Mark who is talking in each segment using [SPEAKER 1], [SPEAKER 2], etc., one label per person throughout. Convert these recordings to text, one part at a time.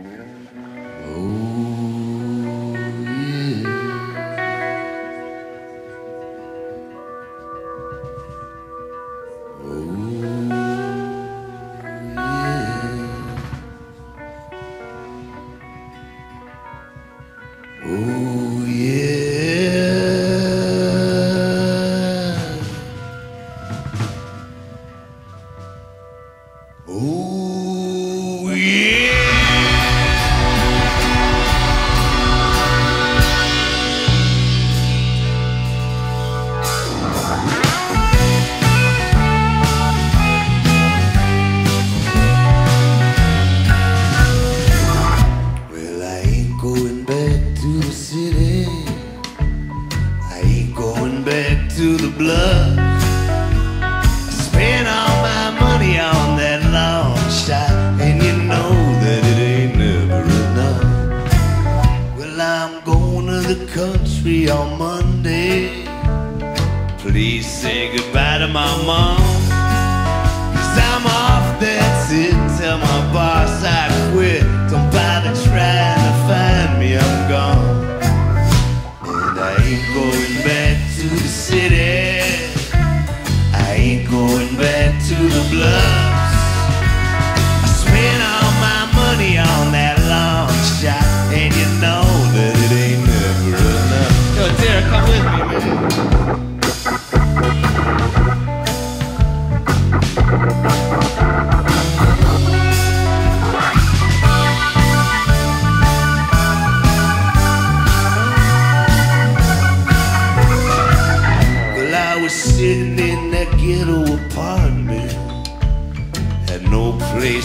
[SPEAKER 1] Oh to the blood. I spent all my money on that long shot, and you know that it ain't never enough. Well, I'm going to the country on Monday. Please say goodbye to my mom. And you know that it ain't never enough. Yo, Derek, come with me, man.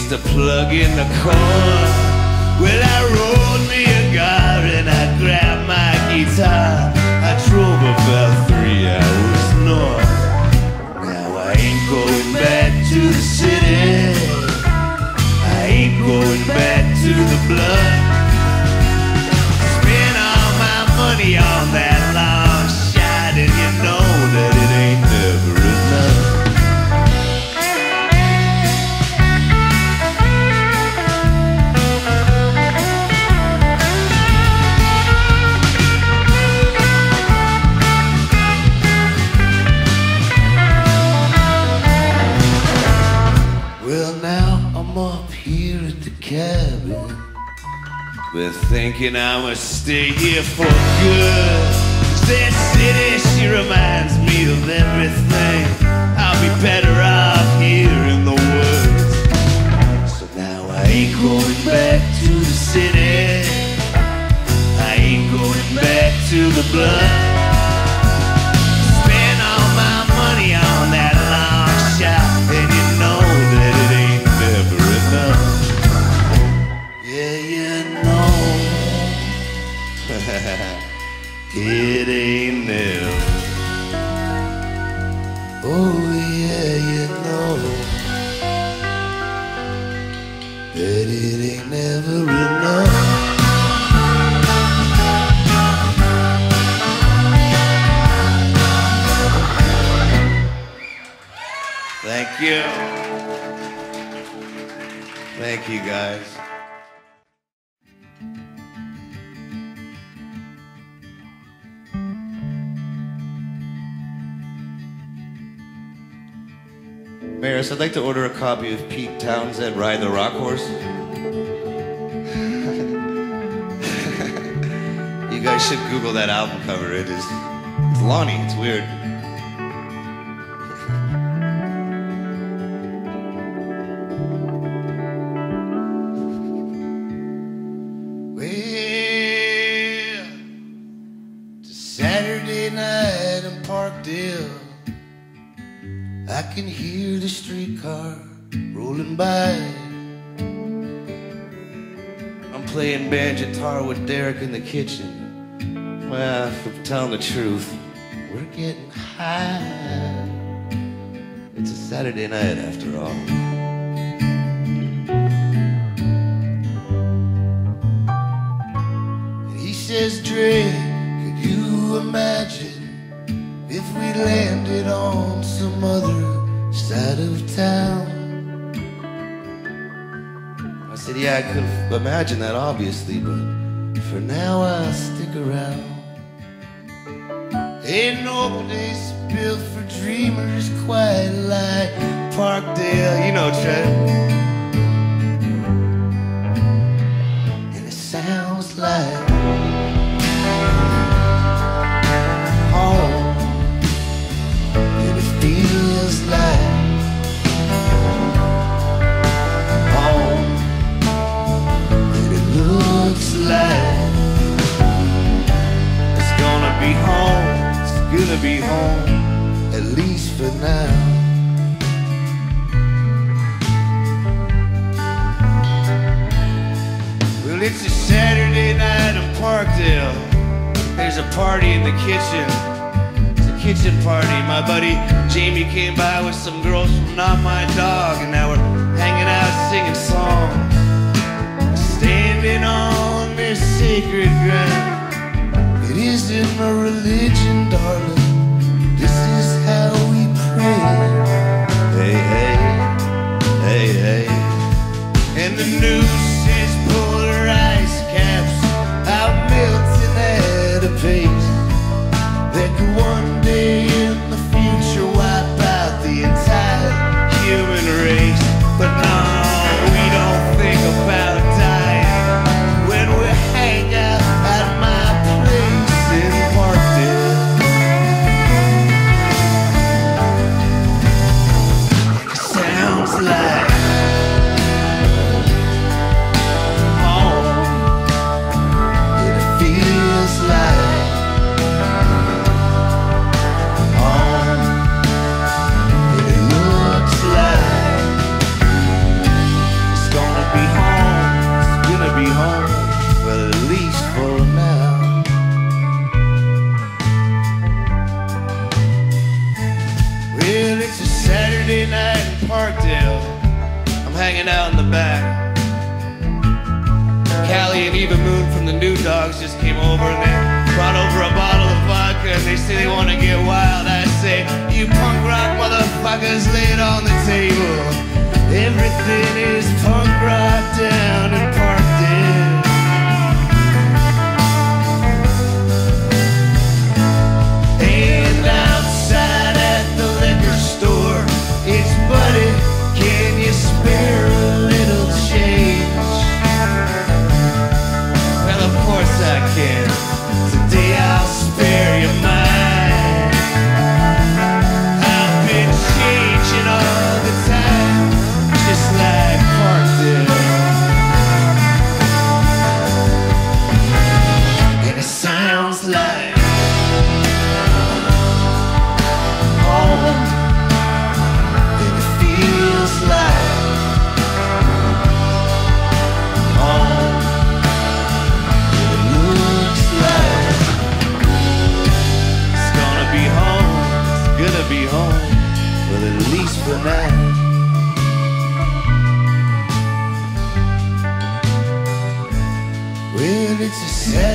[SPEAKER 1] Place to plug in the cord. Well, I rolled me a cigar and I grabbed my guitar. I drove about three hours north. Now I ain't going back to the city. I ain't going back to the blood. Cabin. Been thinking I must stay here for good. That city, she reminds me of everything. I'll be better off here in the woods. So now I ain't going back to the city. I ain't going back to the blood. It ain't never. Oh yeah, you know that it ain't never enough. Thank you. Thank you, guys.
[SPEAKER 2] Maris, I'd like to order a copy of Pete Townshend Ride the Rock Horse. you guys should Google that album cover. It is it's Lonnie. It's weird.
[SPEAKER 1] I can hear streetcar rolling by. I'm playing band guitar with Derek in the kitchen. Well, if I'm telling the truth, we're getting high. It's a Saturday night after all. He says, Dre, could you imagine if we landed on some other side of town? I
[SPEAKER 2] said, Yeah, I could imagine that, obviously, but for now I'll stick around.
[SPEAKER 1] Ain't no place built for dreamers quite like Parkdale, you know, Trent. Came by with some girls from Not My Dog, and now we're hanging out singing songs. Standing on this sacred ground. It isn't a religion, darling. Parkdale. I'm hanging out in the back. Callie and Eva Moon from the New Dogs just came over and they brought over a bottle of vodka and they say they want to get wild. I say, you punk rock motherfuckers, lay it on the table. Everything is punk rock down in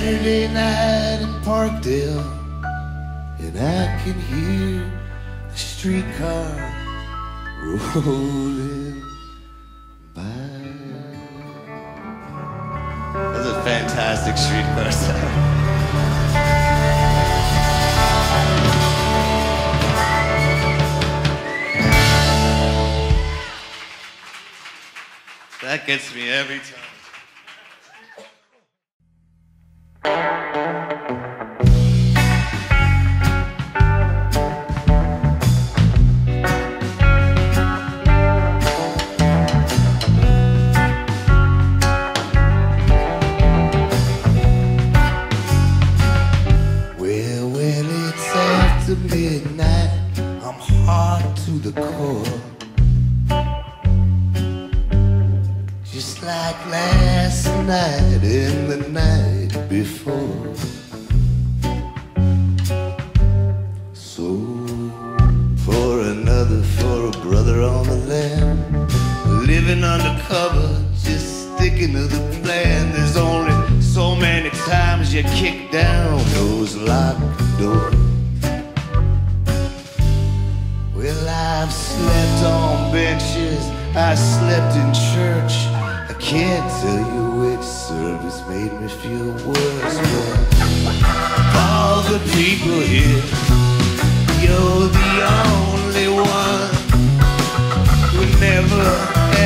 [SPEAKER 1] Saturday night in Parkdale, and I can hear the streetcar rolling by.
[SPEAKER 2] That's a fantastic streetcar sound. That gets me every time.
[SPEAKER 1] I've slept on benches, I slept in church, I can't tell you which service made me feel worse. But all the people here, you're the only one who never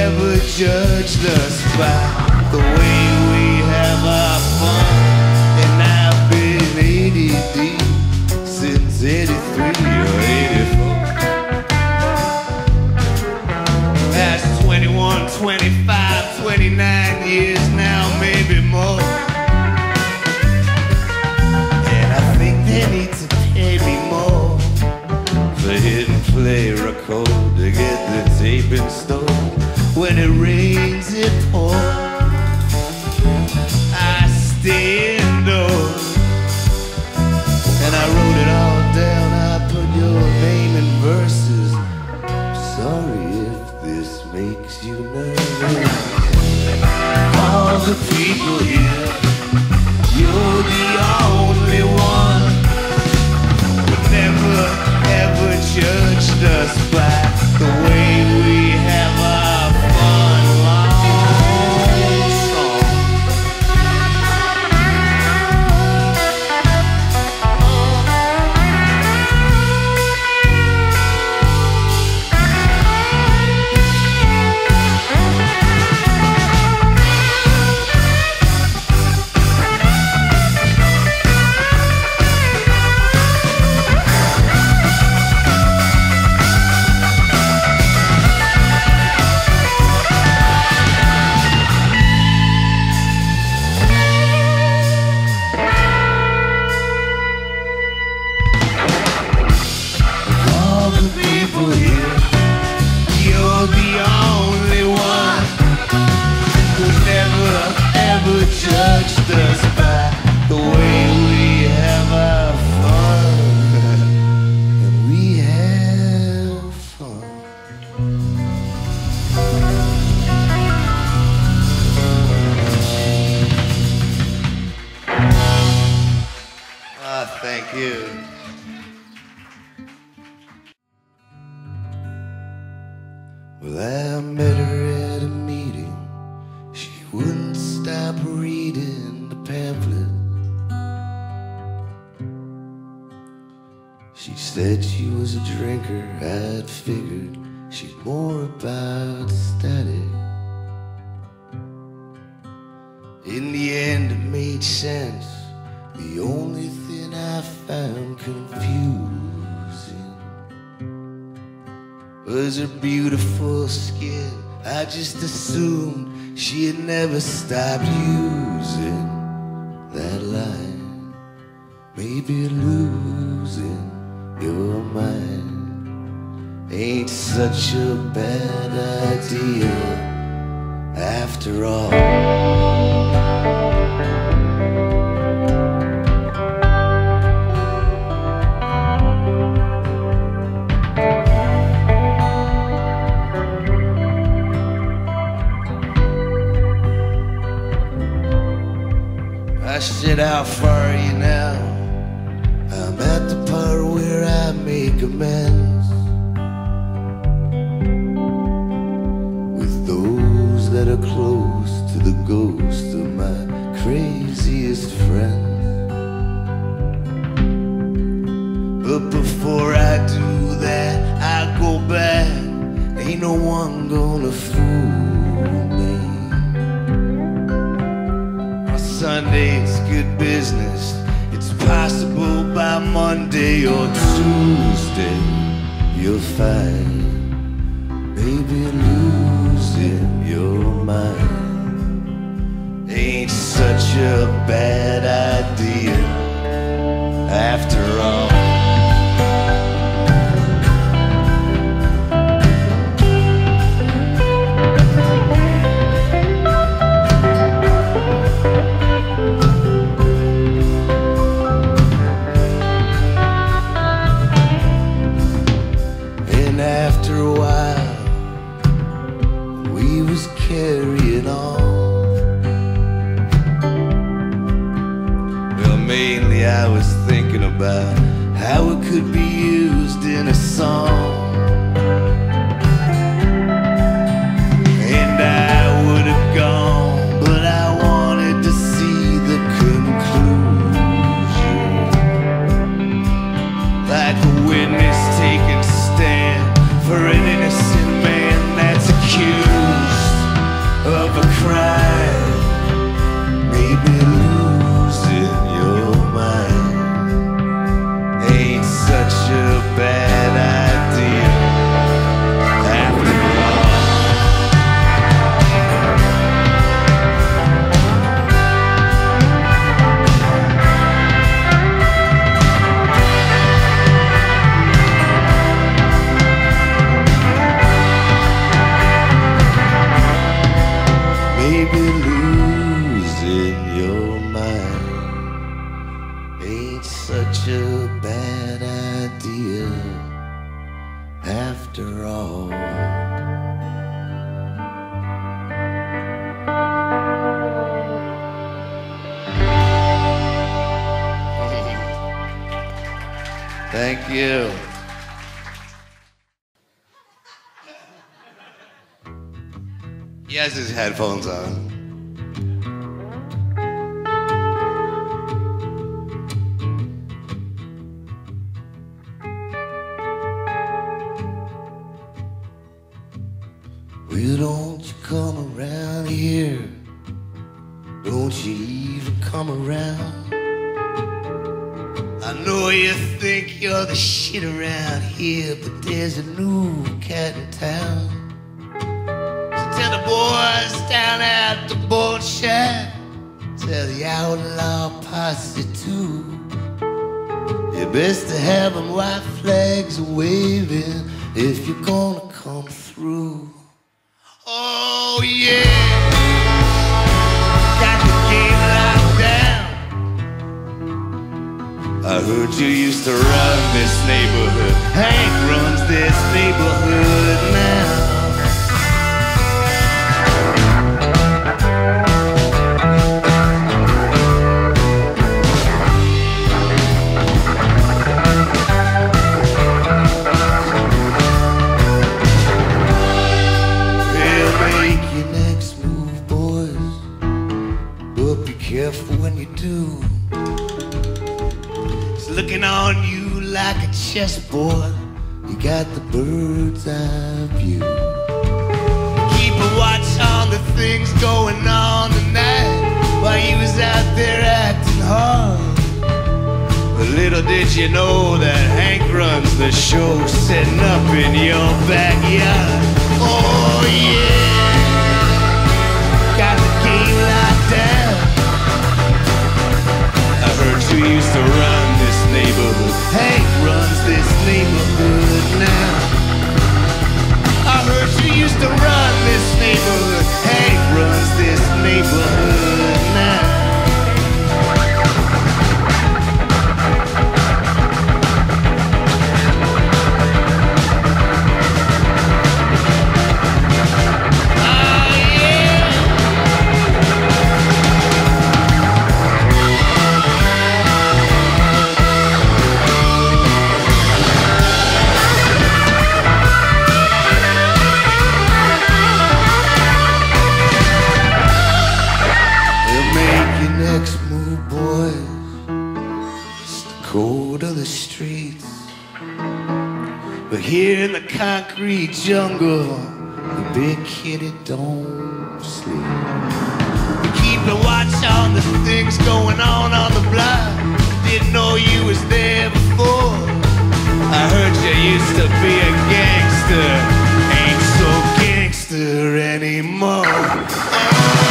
[SPEAKER 1] ever judged us by the way tape installed. When it rains, it pours. I stay indoors. And I wrote it all down. I put your name in verses. Sorry if this makes you nervous. All the people here, said she was a drinker. I'd figured she'd more about static. In the end, it made sense. The only thing I found confusing was her beautiful skin. I just assumed she had never stopped using such a bad idea after all. I said, How far you now? I'm at the part where I make amends that are close to the ghost of my craziest friends. But before I do that, I go back. Ain't no one gonna fool me. On Sunday's good business. It's possible by Monday or Tuesday you'll find losing ain't such a bad idea after all. Around. I know you think you're the shit around here, but there's a new cat in town. So tell the boys down at the boat shack, tell the outlaw posse too. You best to have them white flags waving if you're gonna come through. I heard you used to run this neighborhood. Hank runs this neighborhood now. Like a chessboard. You got the bird's eye view. Keep a watch on the things going on tonight while you was out there acting hard. But little did you know that Hank runs the show setting up in your backyard. Oh yeah, big kitty don't sleep. We keep a watch on the things going on on the block. Didn't know you was there before. I heard you used to be a gangster. Ain't so gangster anymore.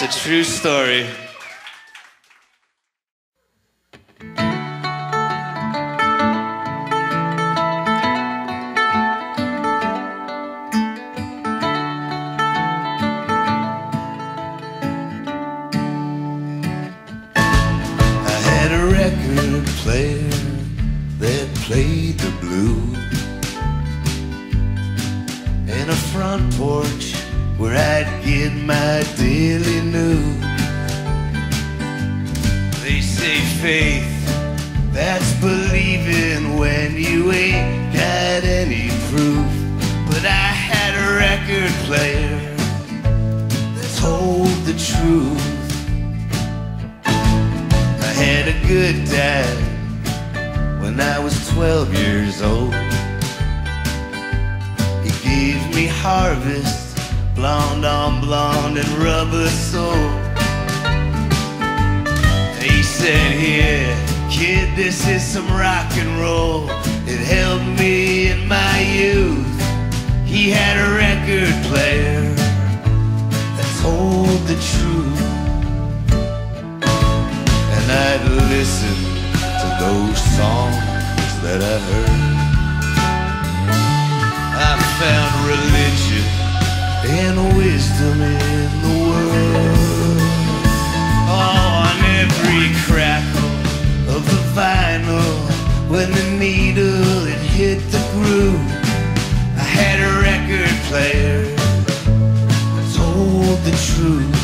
[SPEAKER 1] That's a true story. Dad when I was 12 years old. He gave me harvest, blonde on blonde and rubber soul. He said, Here, kid, this is some rock and roll. It helped me in my youth. He had a record player that told the truth. And I'd listen those songs that I heard. I found religion and wisdom in the world. On every crackle of the vinyl, when the needle it hit the groove, I had a record player that told the truth.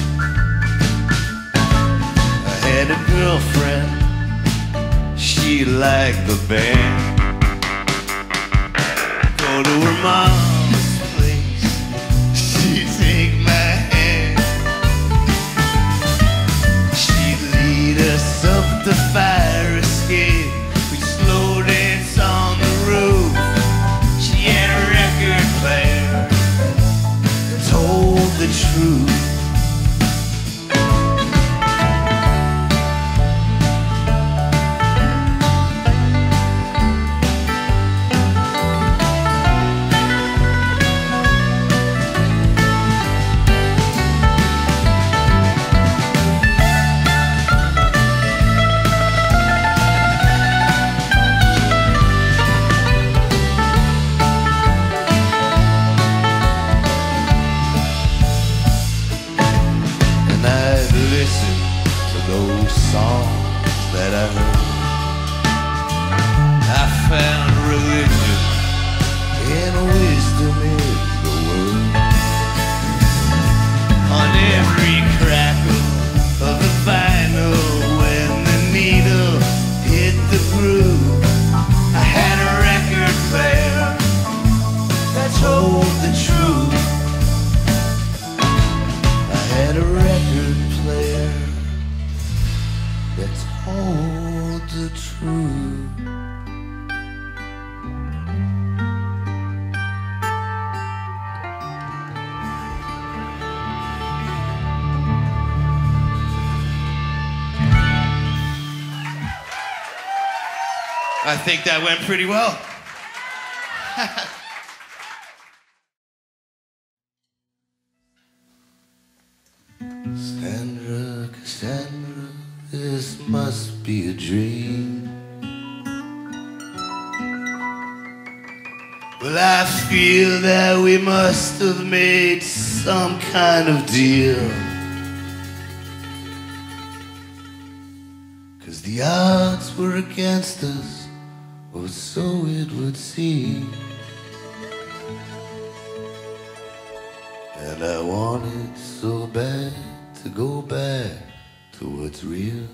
[SPEAKER 1] I had a girlfriend, she liked the band. Go to her mom's place, she'd take my hand. She'd lead us up the fire escape. We'd slow dance on the roof. She had a record player told the truth. I think that went pretty well. Cassandra, Cassandra, this must be a dream. Well, I feel that we must have made some kind of deal. Cause the odds were against us, or so it would seem. And I wanted so bad to go back to what's real.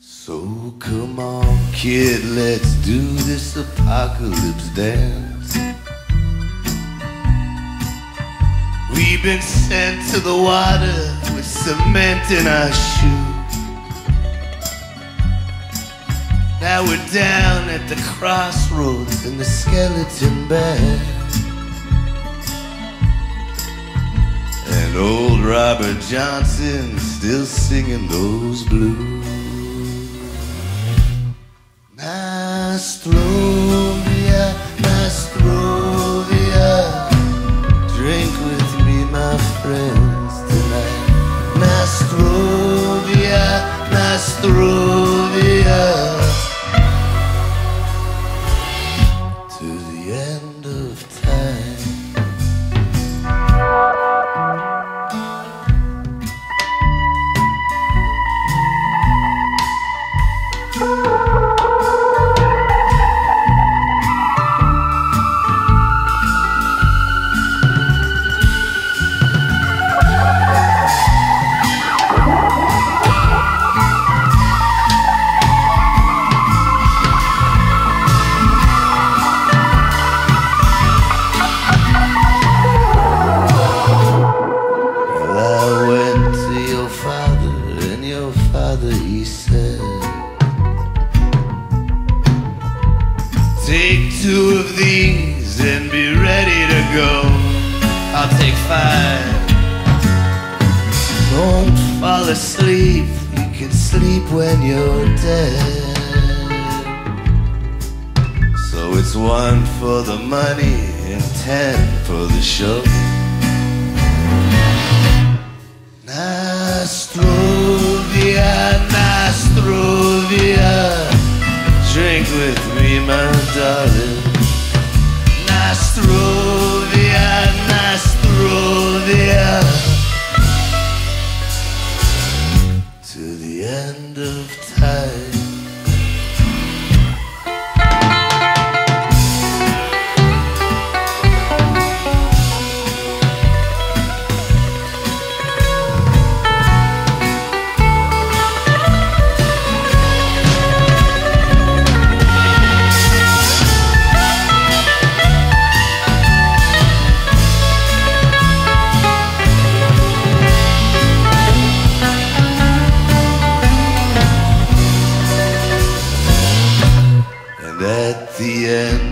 [SPEAKER 1] So come on, kid, let's do this apocalypse dance. We've been sent to the water with cement in our shoes. Now we're down at the crossroads in the skeleton bag. And old Robert Johnson still singing those blues. Nostrovia, Nostrovia, drink with me, my friends, tonight. Nostrovia, Nostrovia, Oh. Darling.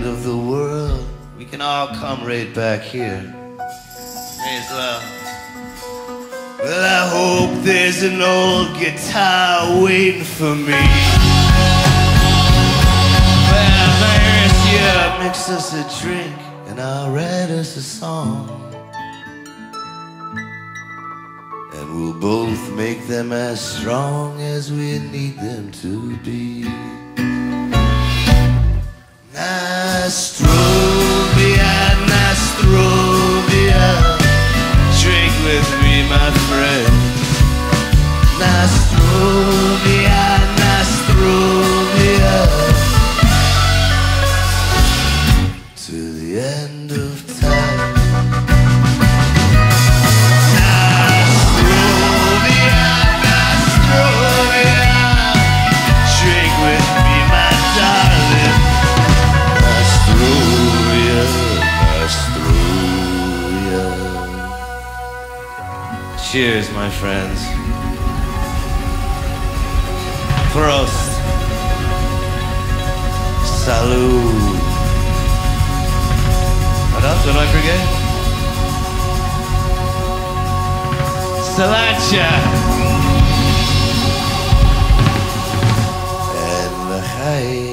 [SPEAKER 1] End of the world, we can all come right back here. May as well. Well, I hope there's an old guitar waiting for me. Well, Maris, yeah, mix us a drink and I'll write us a song. And we'll both make them as strong as we need them to be. Nostrovia, Nostrovia, drink with me, my friends. Nostrovia, Cheers, my friends. Prost. Salut. What else did I forget? Salacha. And